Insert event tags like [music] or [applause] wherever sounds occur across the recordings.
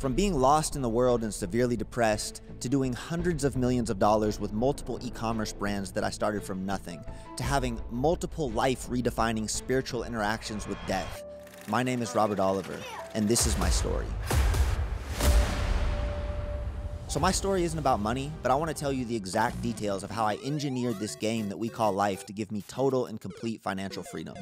From being lost in the world and severely depressed, to doing hundreds of millions of dollars with multiple e commerce brands that I started from nothing, to having multiple life redefining spiritual interactions with death. My name is Robert Oliver, and this is my story. So, my story isn't about money, but I want to tell you the exact details of how I engineered this game that we call life to give me total and complete financial freedom.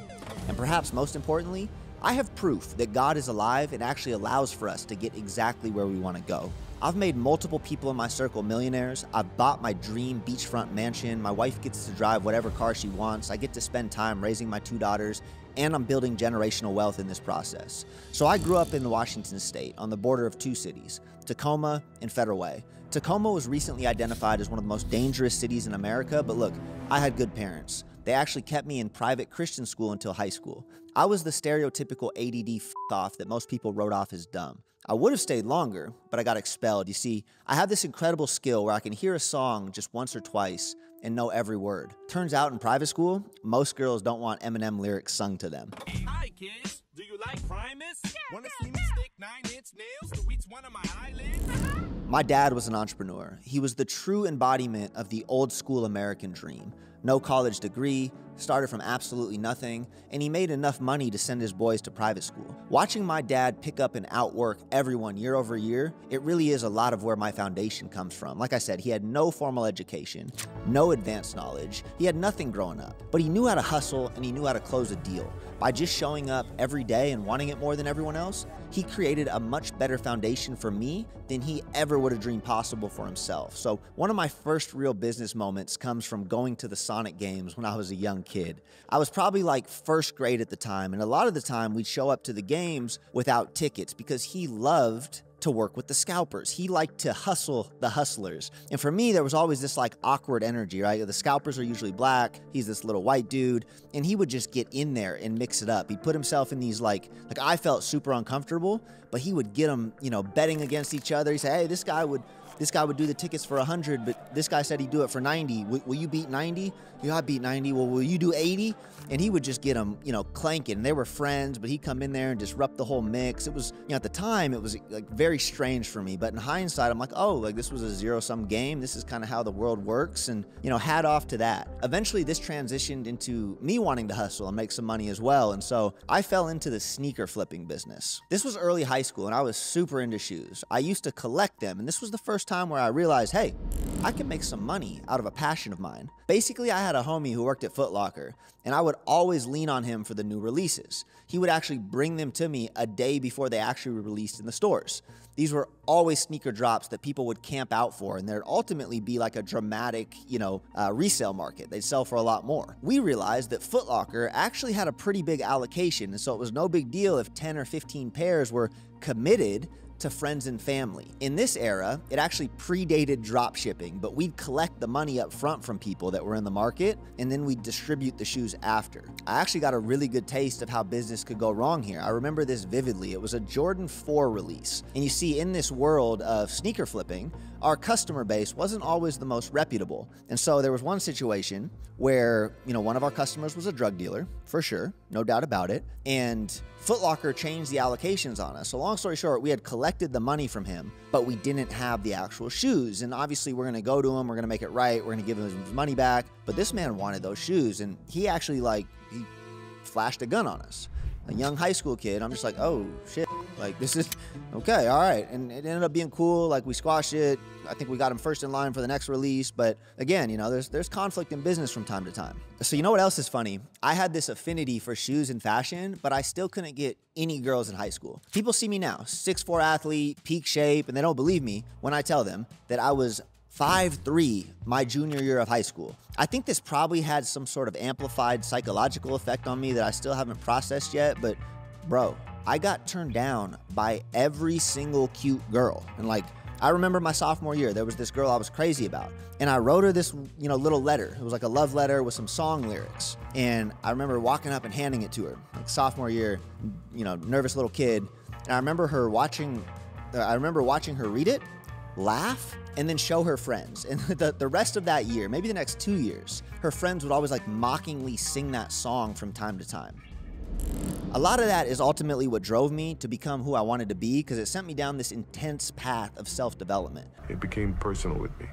And perhaps most importantly, I have proof that God is alive and actually allows for us to get exactly where we want to go. I've made multiple people in my circle millionaires. I've bought my dream beachfront mansion. My wife gets to drive whatever car she wants. I get to spend time raising my two daughters, and I'm building generational wealth in this process. So I grew up in the Washington state on the border of two cities, Tacoma and Federal Way. Tacoma was recently identified as one of the most dangerous cities in America, but look, I had good parents. They actually kept me in private Christian school until high school. I was the stereotypical ADD f off that most people wrote off as dumb. I would have stayed longer, but I got expelled. You see, I have this incredible skill where I can hear a song just once or twice and know every word. Turns out in private school, most girls don't want Eminem lyrics sung to them. Hi, kids. Do you like Primus? Wanna see me stick nine inch nails to each one of my eyelids? My dad was an entrepreneur. He was the true embodiment of the old school American dream. No college degree, started from absolutely nothing, and he made enough money to send his boys to private school. Watching my dad pick up and outwork everyone year over year, it really is a lot of where my foundation comes from. Like I said, he had no formal education, no advanced knowledge, he had nothing growing up, but he knew how to hustle and he knew how to close a deal. By just showing up every day and wanting it more than everyone else, he created a much better foundation for me than he ever would have dreamed possible for himself. So, one of my first real business moments comes from going to the Sonic games when I was a young kid. I was probably like first grade at the time, and a lot of the time we'd show up to the games without tickets because he loved to work with the scalpers. He liked to hustle the hustlers. And for me, there was always this like awkward energy, right? The scalpers are usually black. He's this little white dude. And he would just get in there and mix it up. He'd put himself in these like, like I felt super uncomfortable, but he would get them, you know, betting against each other. He'd say, hey, this guy would this guy would do the tickets for 100, but this guy said he'd do it for 90. Will, will you beat 90? Yeah, I beat 90. Well, will you do 80? And he would just get them, you know, clanking. They were friends, but he'd come in there and disrupt the whole mix. It was, you know, at the time, it was like very strange for me. But in hindsight, I'm like, oh, like this was a zero sum game. This is kind of how the world works. And, you know, hat off to that. Eventually, this transitioned into me wanting to hustle and make some money as well. And so I fell into the sneaker flipping business. This was early high school, and I was super into shoes. I used to collect them, and this was the first time where I realized, hey, I can make some money out of a passion of mine. Basically, I had a homie who worked at Foot Locker, and I would always lean on him for the new releases. He would actually bring them to me a day before they actually were released in the stores. These were always sneaker drops that people would camp out for, and there'd ultimately be like a dramatic, you know, uh, resale market. They'd sell for a lot more. We realized that Foot Locker actually had a pretty big allocation, and so it was no big deal if 10 or 15 pairs were committed to friends and family. In this era, it actually predated drop shipping, but we'd collect the money up front from people that were in the market and then we'd distribute the shoes after. I actually got a really good taste of how business could go wrong here. I remember this vividly. It was a Jordan 4 release. And you see, in this world of sneaker flipping, our customer base wasn't always the most reputable. And so there was one situation where, you know, one of our customers was a drug dealer, for sure, no doubt about it. And Foot Locker changed the allocations on us. So long story short, we had collected the money from him, but we didn't have the actual shoes. And obviously we're gonna go to him, we're gonna make it right, we're gonna give him his money back. But this man wanted those shoes and he actually like he flashed a gun on us. A young high school kid. I'm just like, oh shit. Like this is okay, all right. And it ended up being cool. Like we squashed it. I think we got him first in line for the next release. But again, you know, there's there's conflict in business from time to time. So you know what else is funny? I had this affinity for shoes and fashion, but I still couldn't get any girls in high school. People see me now, 6'4 athlete, peak shape, and they don't believe me when I tell them that I was Five three my junior year of high school. I think this probably had some sort of amplified psychological effect on me that I still haven't processed yet, but bro, I got turned down by every single cute girl. And like, I remember my sophomore year, there was this girl I was crazy about. And I wrote her this, you know, little letter. It was like a love letter with some song lyrics. And I remember walking up and handing it to her. Like sophomore year, you know, nervous little kid. And I remember her watching uh, I remember watching her read it laugh, and then show her friends. And [laughs] the, the rest of that year, maybe the next two years, her friends would always like mockingly sing that song from time to time. A lot of that is ultimately what drove me to become who I wanted to be because it sent me down this intense path of self development. It became personal with me.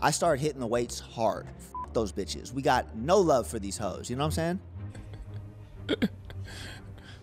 I started hitting the weights hard. F- those bitches. We got no love for these hoes. You know what I'm saying? [laughs]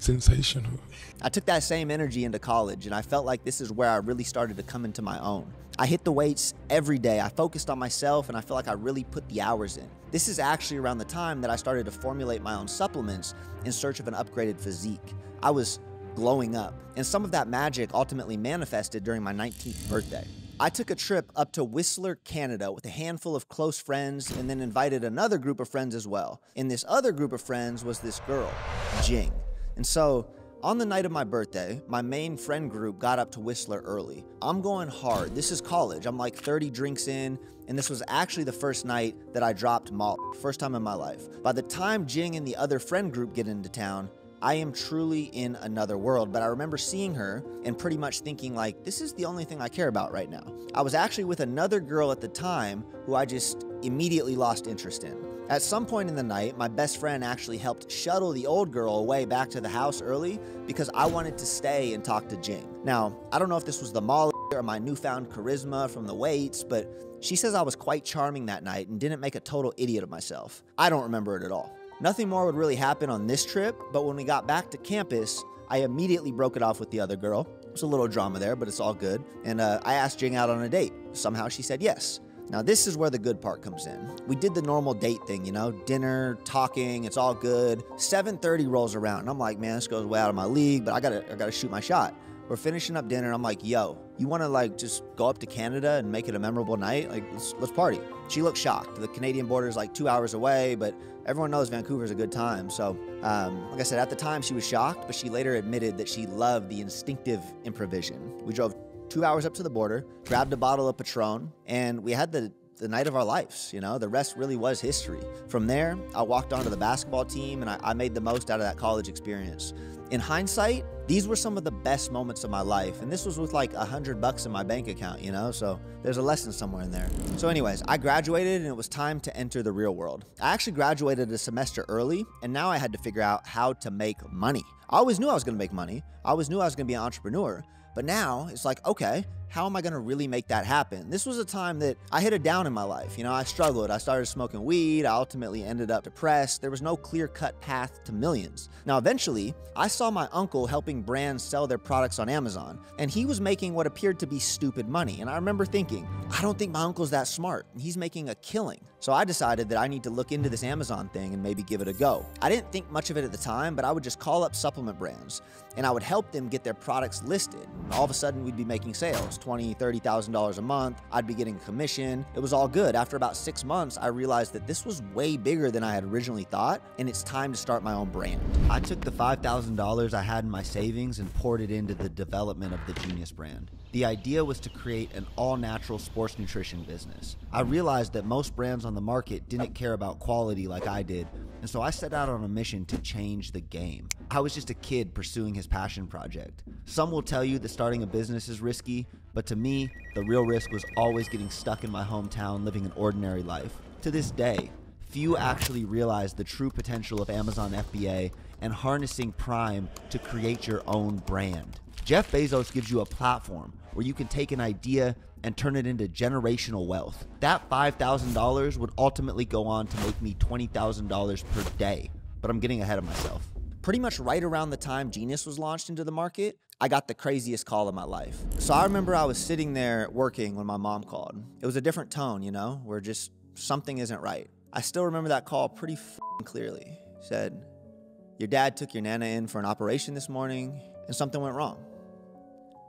Sensational. I took that same energy into college, and I felt like this is where I really started to come into my own. I hit the weights every day. I focused on myself, and I feel like I really put the hours in. This is actually around the time that I started to formulate my own supplements in search of an upgraded physique. I was glowing up, and some of that magic ultimately manifested during my 19th birthday. I took a trip up to Whistler, Canada with a handful of close friends and then invited another group of friends as well. In this other group of friends was this girl, Jing. And so, on the night of my birthday, my main friend group got up to Whistler early. I'm going hard. This is college. I'm like 30 drinks in, and this was actually the first night that I dropped molly, first time in my life. By the time Jing and the other friend group get into town, I am truly in another world, but I remember seeing her and pretty much thinking, like, this is the only thing I care about right now. I was actually with another girl at the time who I just immediately lost interest in. At some point in the night, my best friend actually helped shuttle the old girl away back to the house early because I wanted to stay and talk to Jing. Now, I don't know if this was the molly or my newfound charisma from the weights, but she says I was quite charming that night and didn't make a total idiot of myself. I don't remember it at all. Nothing more would really happen on this trip, but when we got back to campus, I immediately broke it off with the other girl. There's a little drama there, but it's all good. And uh, I asked Jing out on a date. Somehow she said yes. Now, this is where the good part comes in. We did the normal date thing, you know, dinner, talking, it's all good. 7:30 rolls around, and I'm like, man, this goes way out of my league, but I gotta, I gotta shoot my shot. We're finishing up dinner, and I'm like, yo, you wanna like just go up to Canada and make it a memorable night? Like, let's, let's party. She looked shocked. The Canadian border is like two hours away, but everyone knows Vancouver's a good time. So, um, like I said, at the time she was shocked, but she later admitted that she loved the instinctive improvisation. We drove two hours up to the border, grabbed a bottle of Patron, and we had the the night of our lives. You know, the rest really was history. From there, I walked onto the basketball team and I, I, made the most out of that college experience. In hindsight, these were some of the best moments of my life, and this was with like a hundred bucks in my bank account, you know. So there's a lesson somewhere in there. So, anyways, I graduated and it was time to enter the real world. I actually graduated a semester early, and now I had to figure out how to make money. I always knew I was going to make money. I always knew I was going to be an entrepreneur. But now it's like, okay, how am I going to really make that happen? This was a time that I hit a down in my life. You know, I struggled. I started smoking weed. I ultimately ended up depressed. There was no clear cut path to millions. Now, eventually, I saw my uncle helping brands sell their products on Amazon, and he was making what appeared to be stupid money. And I remember thinking, I don't think my uncle's that smart. He's making a killing. So I decided that I need to look into this Amazon thing and maybe give it a go. I didn't think much of it at the time, but I would just call up supplement brands and I would help them get their products listed. All of a sudden, we'd be making sales twenty, thirty thousand dollars a month. I'd be getting commission. It was all good. After about six months, I realized that this was way bigger than I had originally thought, and it's time to start my own brand. I took the five thousand dollars I had in my savings and poured it into the development of the Genius brand. The idea was to create an all natural sports nutrition business. I realized that most brands on the market didn't care about quality like I did, and so I set out on a mission to change the game. I was just a kid pursuing his passion project. Some will tell you that starting a business is risky, but to me, the real risk was always getting stuck in my hometown living an ordinary life. To this day, few actually realize the true potential of Amazon FBA and harnessing Prime to create your own brand. Jeff Bezos gives you a platform where you can take an idea and turn it into generational wealth. That $5,000 would ultimately go on to make me $20,000 per day, but I'm getting ahead of myself. Pretty much right around the time Genius was launched into the market, I got the craziest call of my life. So I remember I was sitting there working when my mom called. It was a different tone, you know, where just something isn't right. I still remember that call pretty clearly. Said, Your dad took your Nana in for an operation this morning and something went wrong.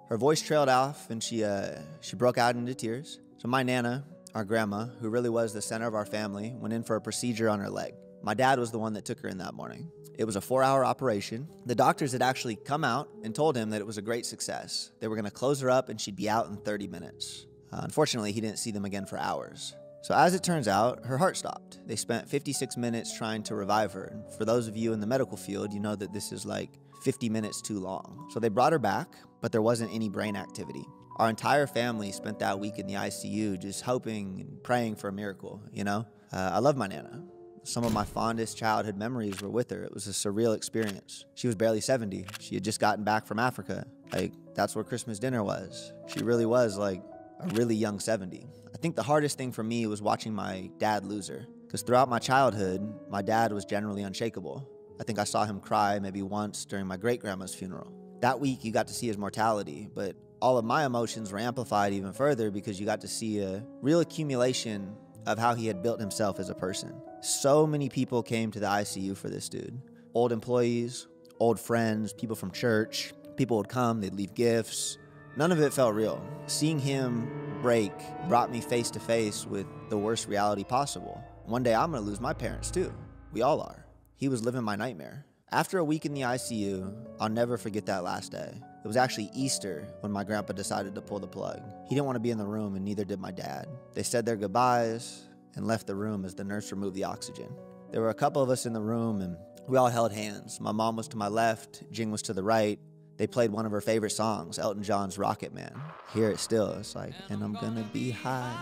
Her voice trailed off and she, uh, she broke out into tears. So my Nana, our grandma, who really was the center of our family, went in for a procedure on her leg. My dad was the one that took her in that morning. It was a four hour operation. The doctors had actually come out and told him that it was a great success. They were going to close her up and she'd be out in 30 minutes. Uh, unfortunately, he didn't see them again for hours. So, as it turns out, her heart stopped. They spent 56 minutes trying to revive her. And for those of you in the medical field, you know that this is like 50 minutes too long. So, they brought her back, but there wasn't any brain activity. Our entire family spent that week in the ICU just hoping and praying for a miracle, you know? Uh, I love my Nana. Some of my fondest childhood memories were with her. It was a surreal experience. She was barely 70. She had just gotten back from Africa. Like, that's where Christmas dinner was. She really was like a really young 70. I think the hardest thing for me was watching my dad lose her. Because throughout my childhood, my dad was generally unshakable. I think I saw him cry maybe once during my great grandma's funeral. That week, you got to see his mortality, but all of my emotions were amplified even further because you got to see a real accumulation of how he had built himself as a person. So many people came to the ICU for this dude old employees, old friends, people from church. People would come, they'd leave gifts. None of it felt real. Seeing him break brought me face to face with the worst reality possible. One day I'm gonna lose my parents too. We all are. He was living my nightmare. After a week in the ICU, I'll never forget that last day. It was actually Easter when my grandpa decided to pull the plug. He didn't want to be in the room, and neither did my dad. They said their goodbyes and left the room as the nurse removed the oxygen. There were a couple of us in the room, and we all held hands. My mom was to my left, Jing was to the right. They played one of her favorite songs, Elton John's Rocket Man. Hear it still. It's like, and I'm gonna be high.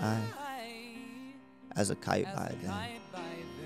I, as a kite by then.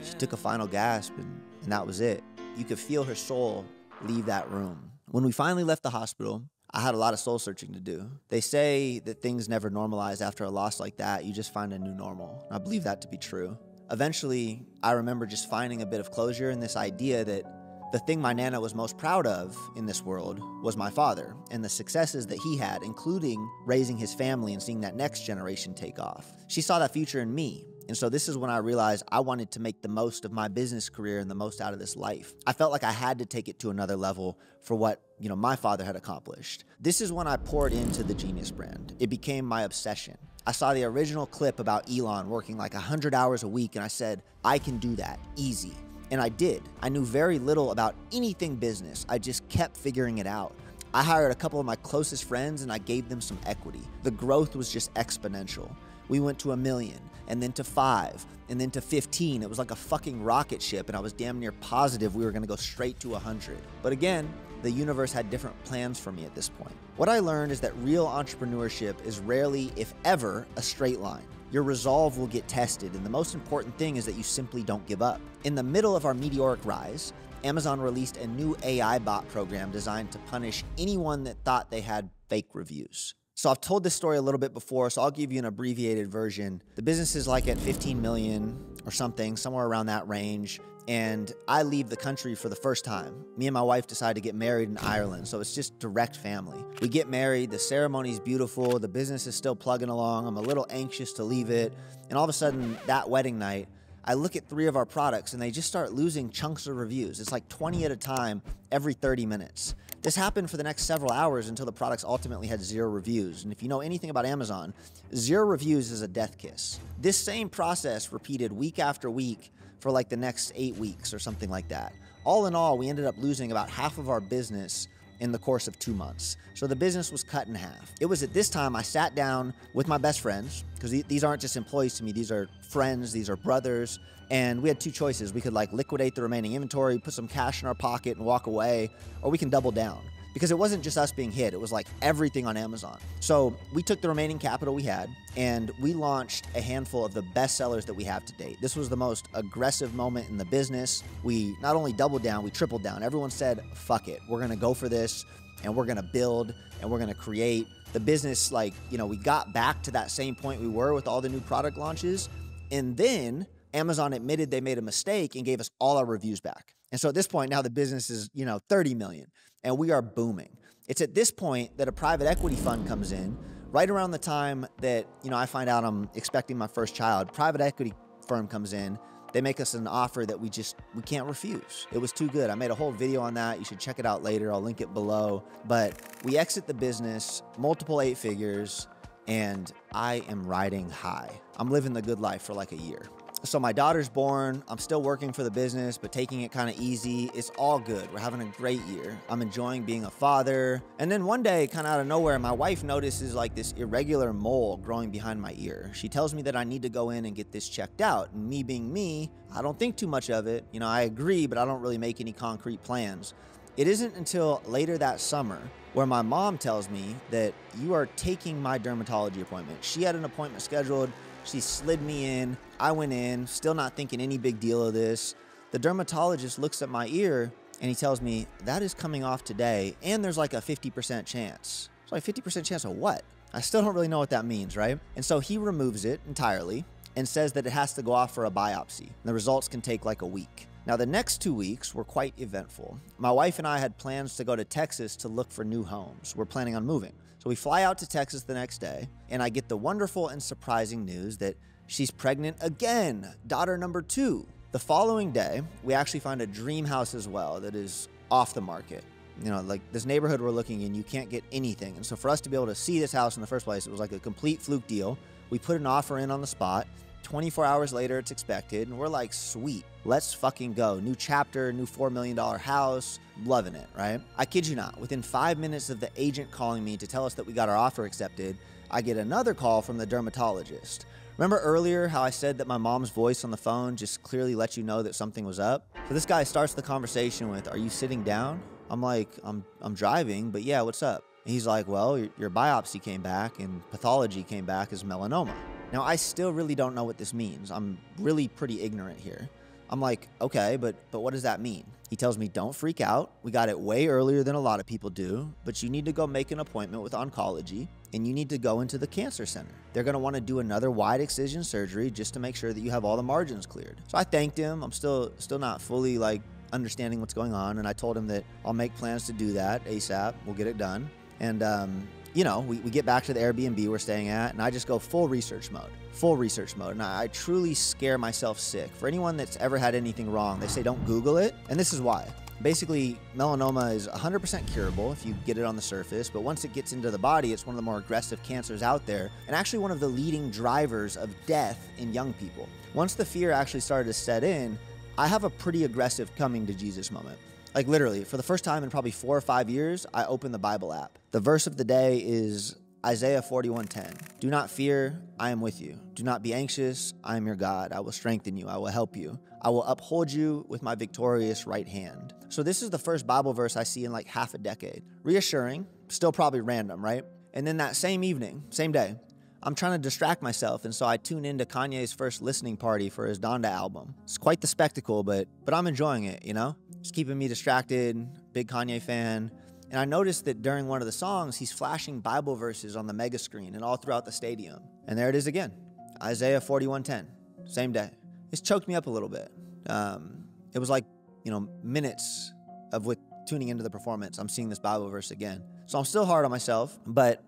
She took a final gasp, and, and that was it. You could feel her soul leave that room. When we finally left the hospital, I had a lot of soul searching to do. They say that things never normalize after a loss like that. You just find a new normal. I believe that to be true. Eventually, I remember just finding a bit of closure in this idea that the thing my Nana was most proud of in this world was my father and the successes that he had, including raising his family and seeing that next generation take off. She saw that future in me. And so this is when I realized I wanted to make the most of my business career and the most out of this life. I felt like I had to take it to another level for what, you know, my father had accomplished. This is when I poured into the Genius brand. It became my obsession. I saw the original clip about Elon working like 100 hours a week and I said, I can do that easy. And I did. I knew very little about anything business. I just kept figuring it out. I hired a couple of my closest friends and I gave them some equity. The growth was just exponential. We went to a million and then to five and then to 15. It was like a fucking rocket ship, and I was damn near positive we were gonna go straight to 100. But again, the universe had different plans for me at this point. What I learned is that real entrepreneurship is rarely, if ever, a straight line. Your resolve will get tested, and the most important thing is that you simply don't give up. In the middle of our meteoric rise, Amazon released a new AI bot program designed to punish anyone that thought they had fake reviews. So I've told this story a little bit before, so I'll give you an abbreviated version. The business is like at 15 million or something, somewhere around that range. And I leave the country for the first time. Me and my wife decide to get married in Ireland, so it's just direct family. We get married, the ceremony's beautiful, the business is still plugging along. I'm a little anxious to leave it. And all of a sudden, that wedding night, I look at three of our products and they just start losing chunks of reviews. It's like 20 at a time every 30 minutes. This happened for the next several hours until the products ultimately had zero reviews. And if you know anything about Amazon, zero reviews is a death kiss. This same process repeated week after week for like the next eight weeks or something like that. All in all, we ended up losing about half of our business in the course of two months. So the business was cut in half. It was at this time I sat down with my best friends, because these aren't just employees to me, these are friends, these are brothers. And we had two choices. We could like liquidate the remaining inventory, put some cash in our pocket, and walk away, or we can double down because it wasn't just us being hit, it was like everything on Amazon. So we took the remaining capital we had and we launched a handful of the best sellers that we have to date. This was the most aggressive moment in the business. We not only doubled down, we tripled down. Everyone said, fuck it, we're gonna go for this and we're gonna build and we're gonna create. The business, like, you know, we got back to that same point we were with all the new product launches. And then Amazon admitted they made a mistake and gave us all our reviews back. And so at this point, now the business is, you know, 30 million and we are booming. It's at this point that a private equity fund comes in, right around the time that, you know, I find out I'm expecting my first child. Private equity firm comes in, they make us an offer that we just we can't refuse. It was too good. I made a whole video on that. You should check it out later. I'll link it below. But we exit the business, multiple eight figures, and I am riding high. I'm living the good life for like a year. So my daughter's born. I'm still working for the business, but taking it kind of easy. It's all good. We're having a great year. I'm enjoying being a father. And then one day, kind of out of nowhere, my wife notices like this irregular mole growing behind my ear. She tells me that I need to go in and get this checked out. And me being me, I don't think too much of it. You know, I agree, but I don't really make any concrete plans. It isn't until later that summer where my mom tells me that you are taking my dermatology appointment. She had an appointment scheduled She slid me in. I went in, still not thinking any big deal of this. The dermatologist looks at my ear and he tells me, that is coming off today, and there's like a 50% chance. So, like, 50% chance of what? I still don't really know what that means, right? And so he removes it entirely and says that it has to go off for a biopsy. The results can take like a week. Now, the next two weeks were quite eventful. My wife and I had plans to go to Texas to look for new homes. We're planning on moving. So we fly out to Texas the next day, and I get the wonderful and surprising news that she's pregnant again, daughter number two. The following day, we actually find a dream house as well that is off the market. You know, like this neighborhood we're looking in, you can't get anything. And so for us to be able to see this house in the first place, it was like a complete fluke deal. We put an offer in on the spot. 24 hours later, it's expected, and we're like, sweet, let's fucking go. New chapter, new $4 million house, loving it, right? I kid you not, within five minutes of the agent calling me to tell us that we got our offer accepted, I get another call from the dermatologist. Remember earlier how I said that my mom's voice on the phone just clearly let you know that something was up? So this guy starts the conversation with, Are you sitting down? I'm like, I'm, I'm driving, but yeah, what's up? And he's like, Well, your, your biopsy came back and pathology came back as melanoma. Now, I still really don't know what this means. I'm really pretty ignorant here. I'm like, okay, but but what does that mean? He tells me, don't freak out. We got it way earlier than a lot of people do, but you need to go make an appointment with oncology and you need to go into the cancer center. They're want to do another wide excision surgery just to make sure that you have all the margins cleared. So I thanked him. I'm still still not fully like understanding what's going on, and I told him that I'll make plans to do that ASAP. We'll get it done. And um, you know, we, we get back to the Airbnb we're staying at, and I just go full research mode, full research mode. And I, I truly scare myself sick. For anyone that's ever had anything wrong, they say don't Google it, and this is why. Basically, melanoma is 100% curable if you get it on the surface, but once it gets into the body, it's one of the more aggressive cancers out there, and actually one of the leading drivers of death in young people. Once the fear actually started to set in, I have a pretty aggressive coming to Jesus moment. Like literally, for the first time in probably four or five years, I open the Bible app. The verse of the day is Isaiah 41:10. Do not fear, I am with you. Do not be anxious, I am your God. I will strengthen you, I will help you. I will uphold you with my victorious right hand. So this is the first Bible verse I see in like half a decade. Reassuring, still probably random, right? And then that same evening, same day, I'm trying to distract myself, and so I tune into Kanye's first listening party for his Donda album. It's quite the spectacle, but but I'm enjoying it, you know? It's keeping me distracted, big Kanye fan. And I noticed that during one of the songs, he's flashing Bible verses on the mega screen and all throughout the stadium. And there it is again Isaiah 41:10, same day. It's choked me up a little bit. Um, it was like, you know, minutes of with tuning into the performance. I'm seeing this Bible verse again. So I'm still hard on myself, but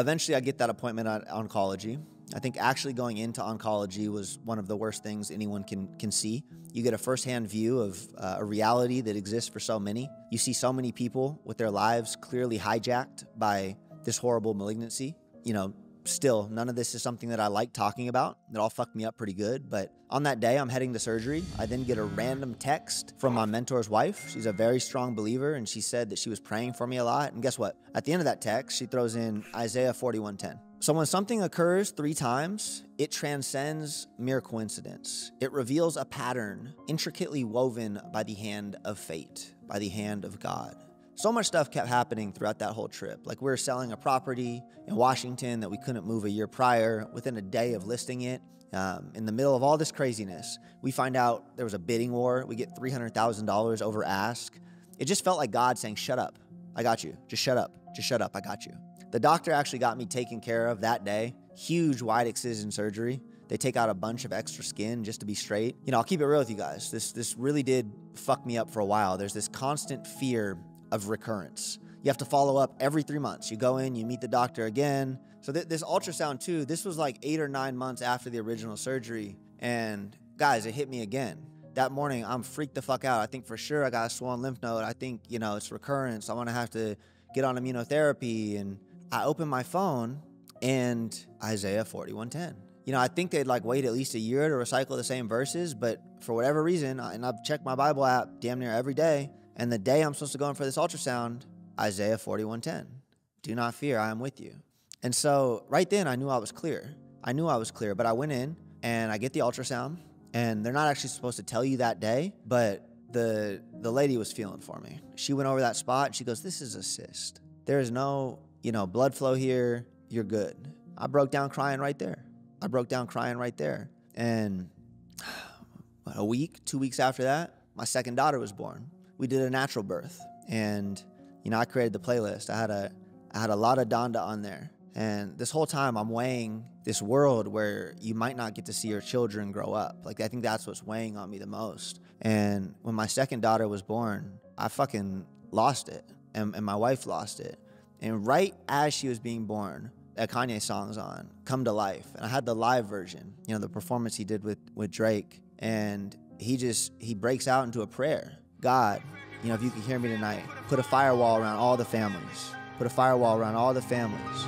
eventually I get that appointment at oncology. I think actually going into oncology was one of the worst things anyone can can see. You get a firsthand view of uh, a reality that exists for so many. You see so many people with their lives clearly hijacked by this horrible malignancy. You know, still, none of this is something that I like talking about. It all fucked me up pretty good. But on that day, I'm heading to surgery. I then get a random text from my mentor's wife. She's a very strong believer, and she said that she was praying for me a lot. And guess what? At the end of that text, she throws in Isaiah 41:10. So when something occurs three times, it transcends mere coincidence. It reveals a pattern intricately woven by the hand of fate, by the hand of God. So much stuff kept happening throughout that whole trip. Like we were selling a property in Washington that we couldn't move a year prior. Within a day of listing it, um, in the middle of all this craziness, we find out there was a bidding war. We get $300,000 over ask. It just felt like God saying, Shut up. I got you. Just shut up. Just shut up. I got you. The doctor actually got me taken care of that day. Huge wide excision surgery. They take out a bunch of extra skin just to be straight. You know, I'll keep it real with you guys. This this really did fuck me up for a while. There's this constant fear of recurrence. You have to follow up every three months. You go in, you meet the doctor again. So th- this ultrasound too. This was like eight or nine months after the original surgery, and guys, it hit me again. That morning, I'm freaked the fuck out. I think for sure I got a swollen lymph node. I think you know it's recurrence. I'm gonna have to get on immunotherapy and I open my phone and Isaiah 41:10. You know, I think they'd like wait at least a year to recycle the same verses, but for whatever reason, and I've checked my Bible app damn near every day, and the day I'm supposed to go in for this ultrasound, Isaiah 41:10. Do not fear, I am with you. And so right then I knew I was clear. I knew I was clear, but I went in and I get the ultrasound, and they're not actually supposed to tell you that day, but the the lady was feeling for me. She went over that spot and she goes, This is a cyst. There is no you know, blood flow here, you're good. I broke down crying right there. I broke down crying right there. And [sighs] a week, two weeks after that, my second daughter was born. We did a natural birth. And, you know, I created the playlist. I had a I had a lot of Donda on there. And this whole time I'm weighing this world where you might not get to see your children grow up. Like I think that's what's weighing on me the most. And when my second daughter was born, I fucking lost it. And, and my wife lost it. And right as she was being born, a Kanye song's on, Come to Life. And I had the live version, you know, the performance he did with, with Drake. And he just, he breaks out into a prayer. God, you know, if you can hear me tonight, put a firewall around all the families. Put a firewall around all the families.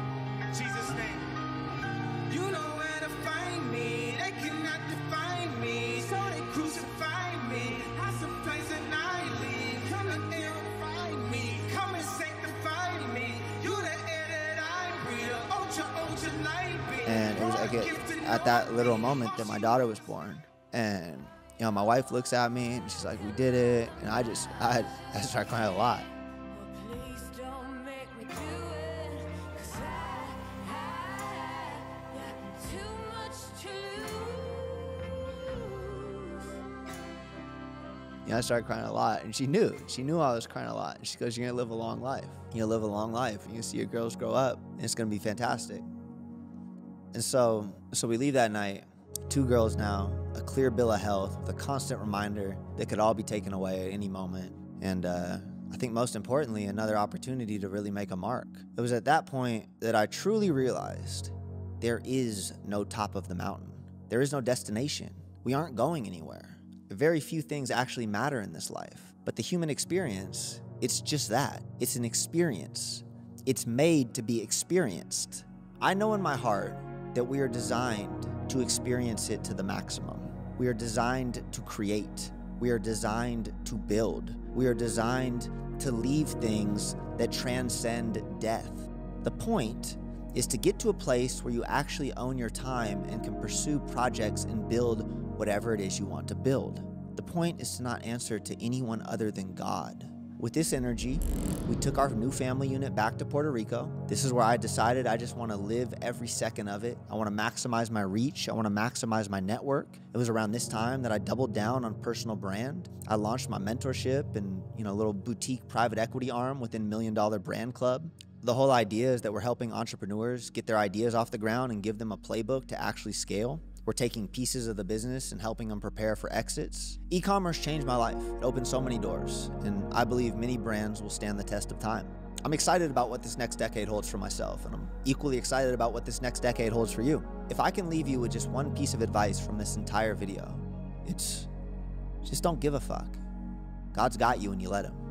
Jesus' name. You know where to find me. They cannot define me. So they crucify me. House of place and I leave. Come and purify me. Come and sanctify me. You the air that I breathe. Ultra, ultra light beam. And it was like at that literal moment that my daughter was born. And you know, my wife looks at me and she's like, "We did it," and I just, I, [laughs] I started crying a lot. You know, I started crying a lot, and she knew. She knew I was crying a lot. And she goes, "You're gonna live a long life. You're gonna live a long life. You're gonna see your girls grow up, and it's gonna be fantastic." And so, so we leave that night. Two girls now, a clear bill of health, with a constant reminder that could all be taken away at any moment. And uh, I think most importantly, another opportunity to really make a mark. It was at that point that I truly realized there is no top of the mountain. There is no destination. We aren't going anywhere. Very few things actually matter in this life. But the human experience, it's just that. It's an experience. It's made to be experienced. I know in my heart that we are designed to experience it to the maximum. We are designed to create. We are designed to build. We are designed to leave things that transcend death. The point is to get to a place where you actually own your time and can pursue projects and build whatever it is you want to build. The point is to not answer to anyone other than God. With this energy, we took our new family unit back to Puerto Rico. This is where I decided I just want to live every second of it. I want to maximize my reach. I want to maximize my network. It was around this time that I doubled down on personal brand. I launched my mentorship and, you know, little boutique private equity arm within Million Dollar Brand Club. The whole idea is that we're helping entrepreneurs get their ideas off the ground and give them a playbook to actually scale. We're taking pieces of the business and helping them prepare for exits. E commerce changed my life. It opened so many doors, and I believe many brands will stand the test of time. I'm excited about what this next decade holds for myself, and I'm equally excited about what this next decade holds for you. If I can leave you with just one piece of advice from this entire video, it's just don't give a fuck. God's got you and you let Him.